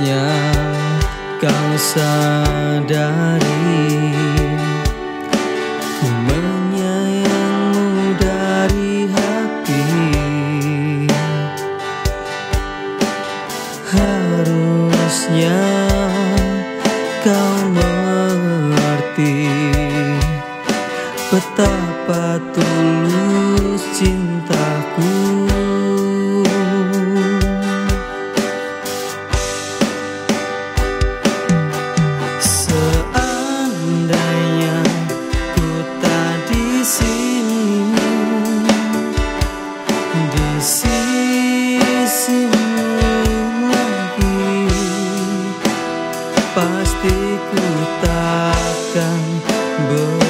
Seharusnya kau sadari takkan bersedih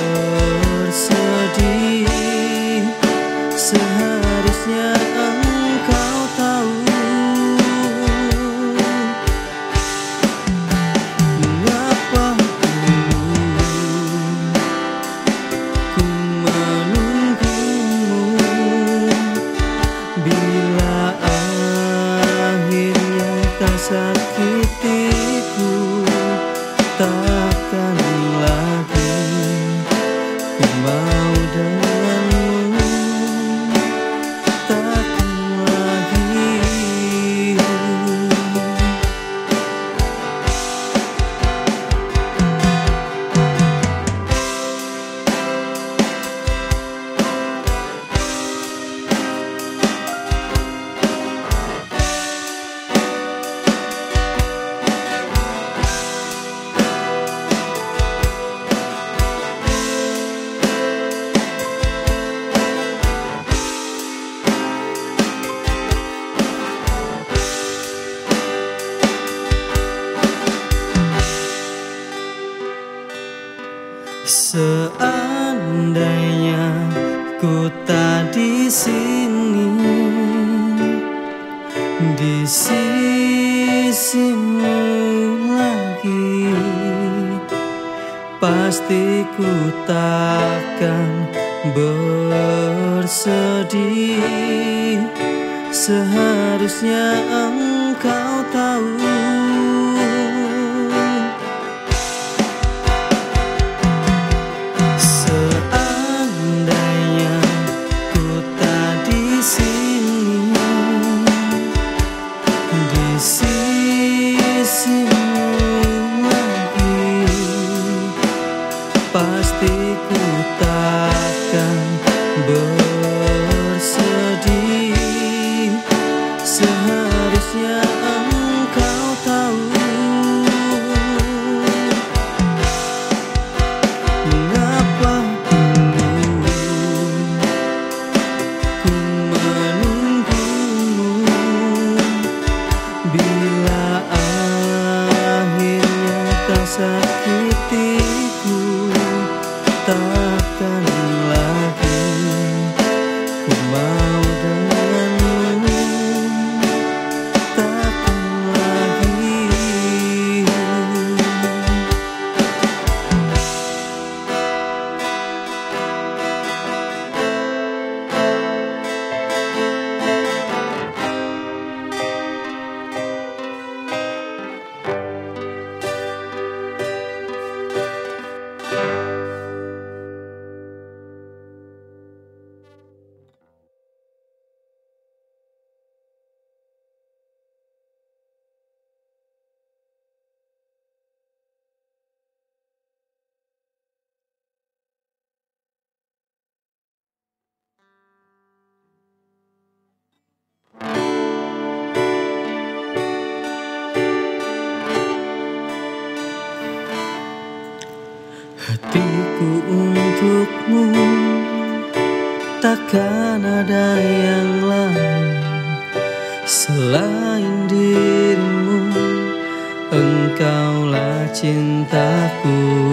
Hatiku untukmu. Takkan ada yang lain Selain dirimu. Cintaku.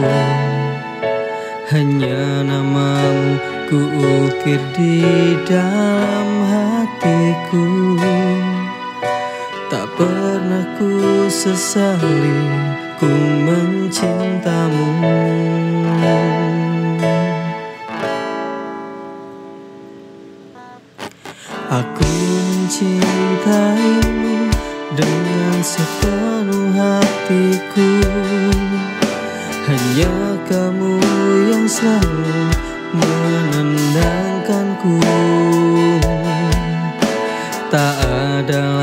Hanya namamu ku ukir di dalam hatiku. Tak pernah ku sesali ku mencintamu. Aku mencintaimu dengan sepenuh hatiku. Hanya kamu yang selalu menenangkanku Tak ada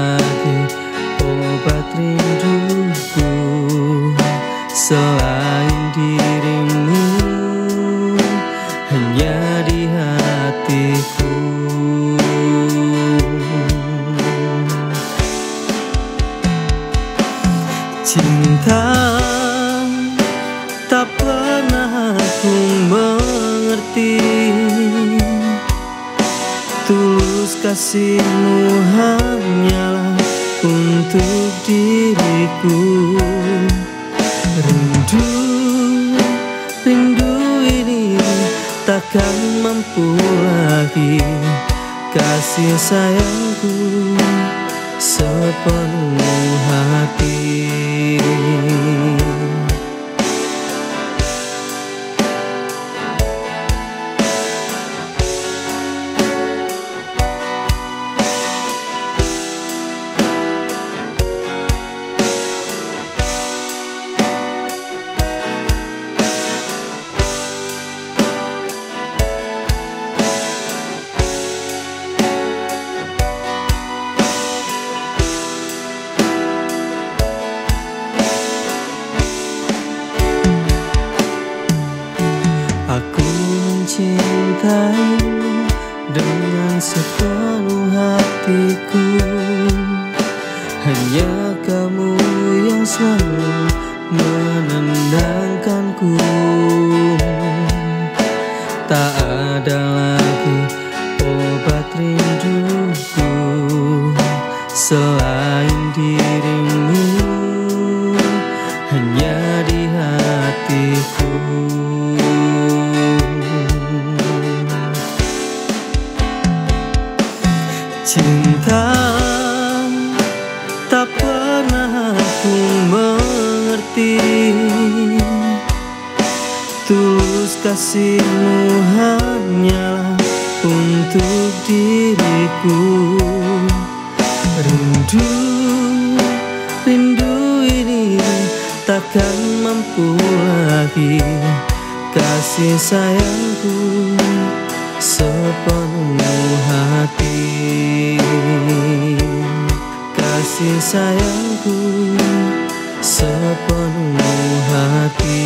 sepenuh hati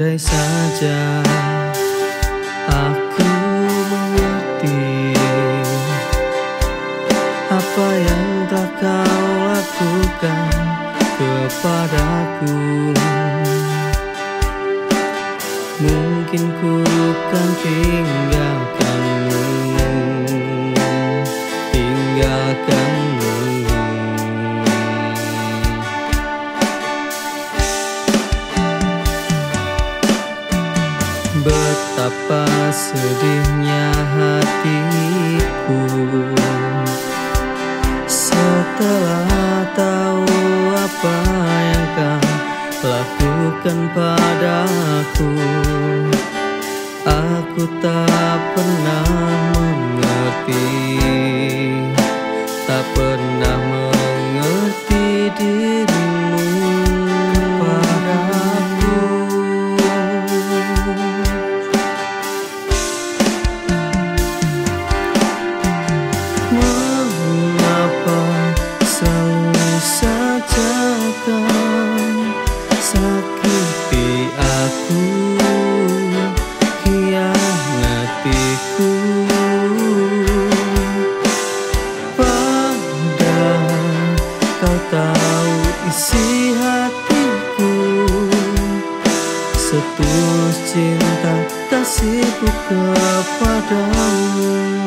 在撒娇。berikan padaku Aku tak pernah mengerti Tak pernah 等。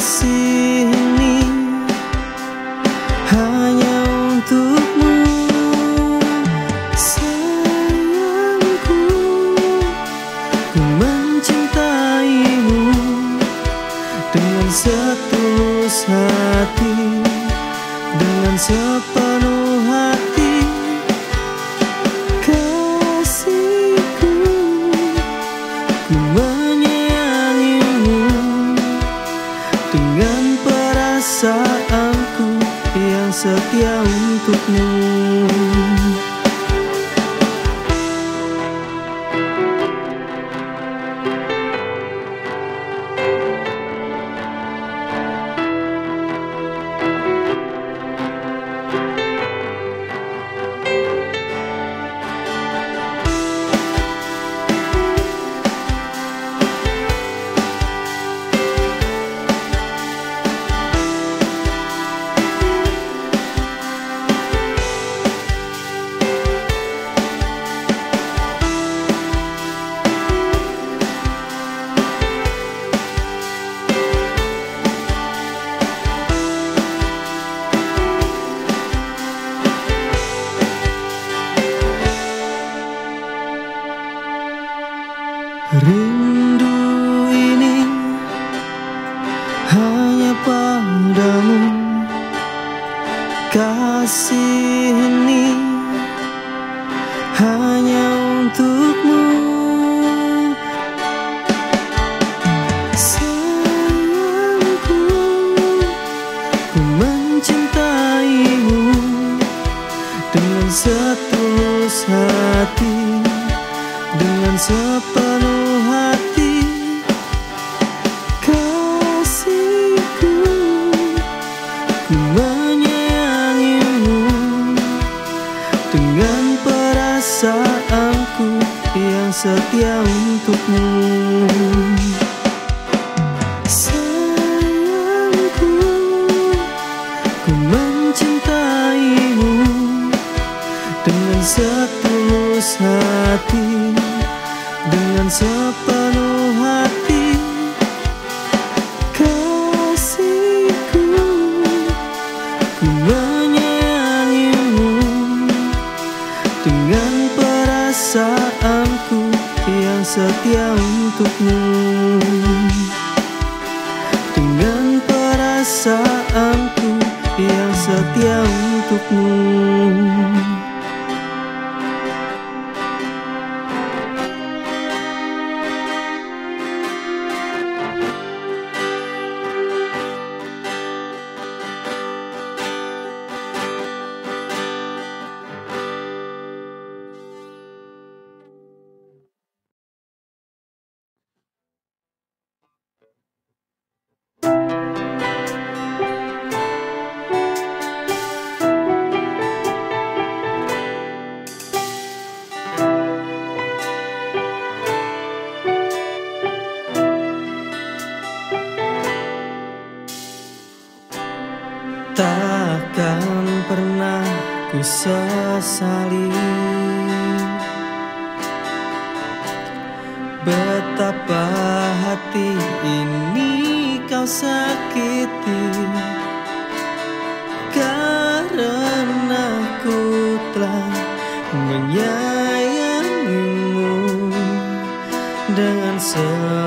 Kasih ini Hanya untukmu Sayangku. Ku mencintaimu Dengan setulus hati Dengan sepenuh dengan sepenuh dengan perasaanku yang setia untukmu. Dengan perasaanku yang setia untukmu Takkan pernah ku sesali Betapa hati ini kau sakiti Karena ku telah menyayangimu Dengan sepenuh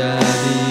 cidade.